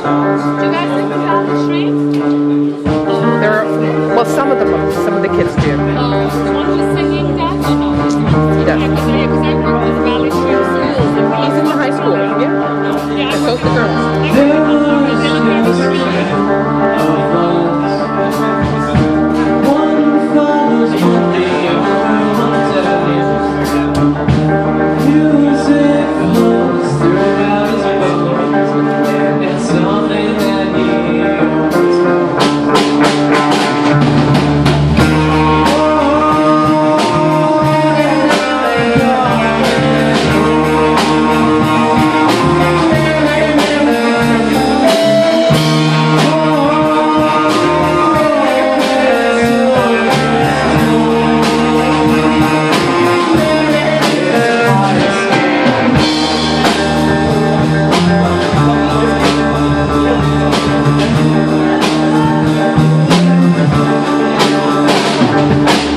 Do you guys sing the Valley Stream? There are, well, some of them, some of the kids do.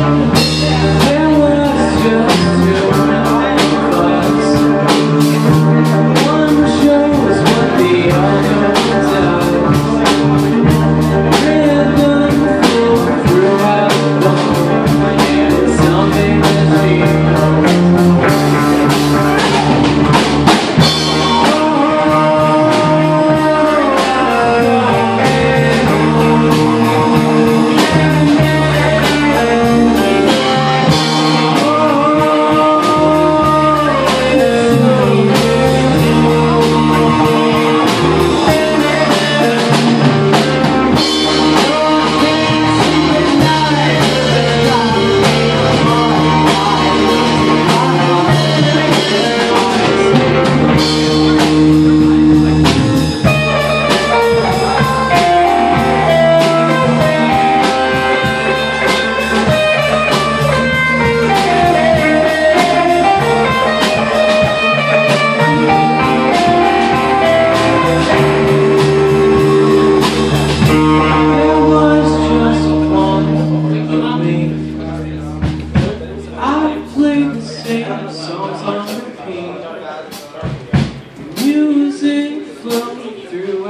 Music flowing throughout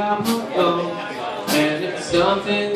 bones, and it's something